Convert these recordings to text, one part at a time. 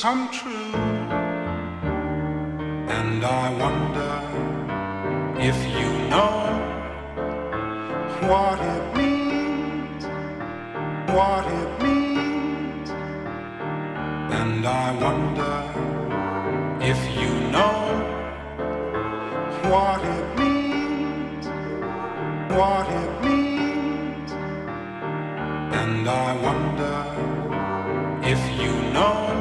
come true. And I wonder if you know what it means, what it means. And I wonder if you know what it means, what it means. And I wonder if you know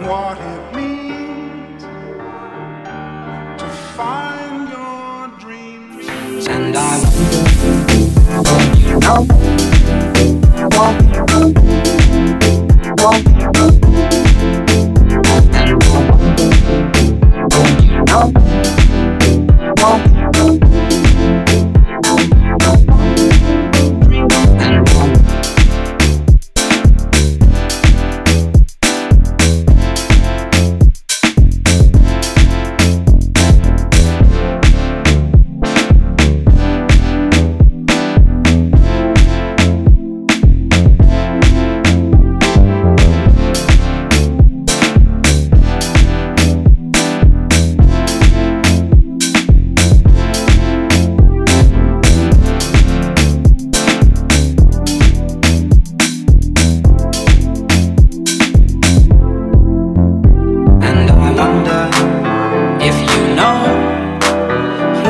what it means to find your dreams. And I wonder, you know,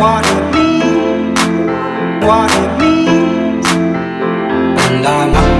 What it means, what it means. And I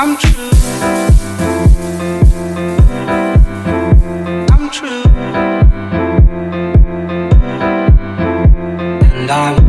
come true. Come true. And I